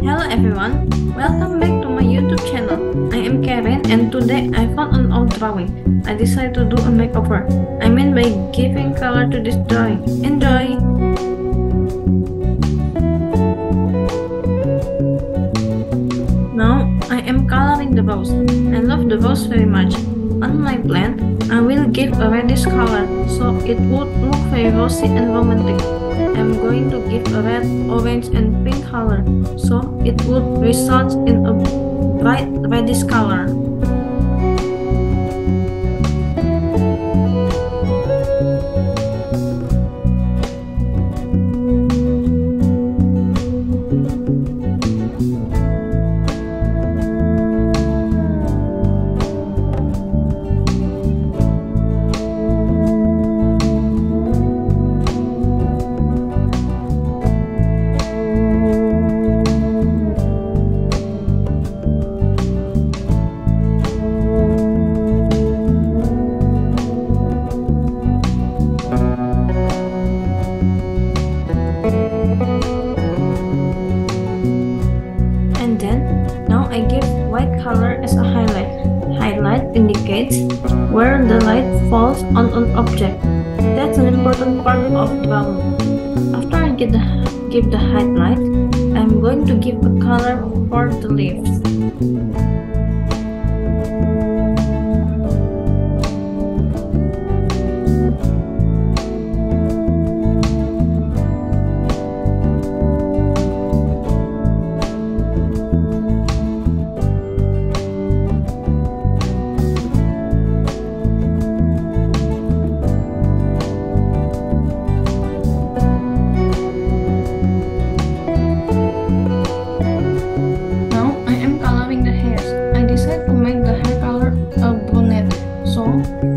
Hello everyone, welcome back to my YouTube channel. I am Kerrin and today I found an old drawing. I decided to do a makeover. I mean by giving color to this drawing. Enjoy! Now I am coloring the rose. I love the rose very much. On my plant, I will give a reddish color so it would look very rosy and romantic. I'm going to give a red, orange and pink color so it would result in a bright reddish color. Where the light falls on an object. That's an important part of drawing. After I give the, give the highlight, I'm going to give a color for the leaves.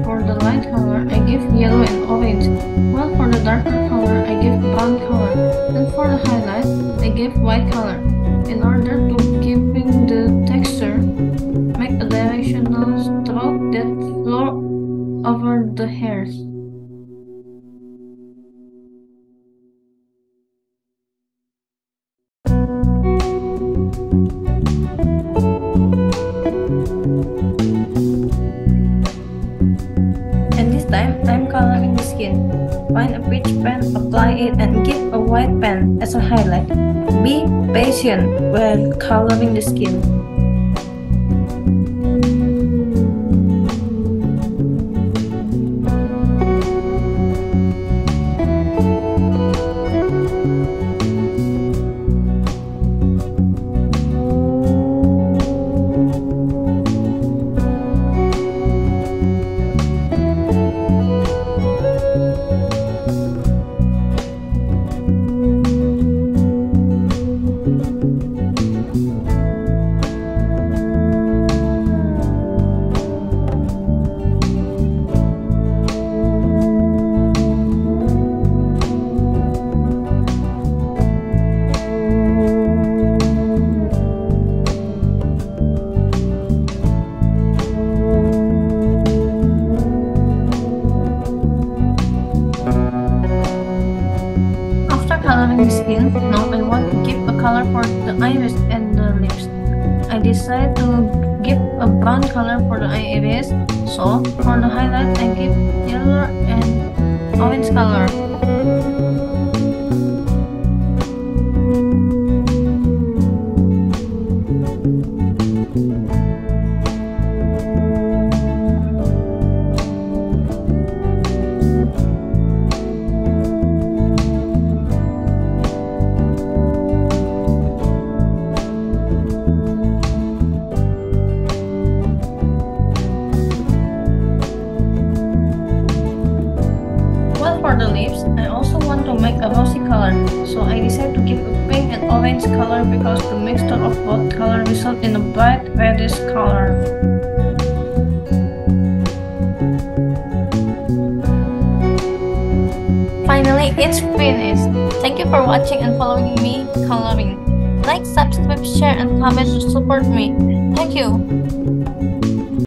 For the light color, I give yellow and orange, while for the darker color, I give brown color, and for the highlight, I give white color. In order to keeping the texture, make a directional stroke that flow over the hairs. This time, I'm coloring the skin. Find a peach pen, apply it, and give a white pen as a highlight. Be patient when coloring the skin. Color for the iris and the lips. I decide to give a brown color for the iris, so for the highlight I give yellow and orange color. Rosy color, so I decided to give a pink and orange color because the mixture of both colors result in a bright reddish color. Finally, it's finished. Thank you for watching and following me coloring. Like, subscribe, share, and comment to support me. Thank you.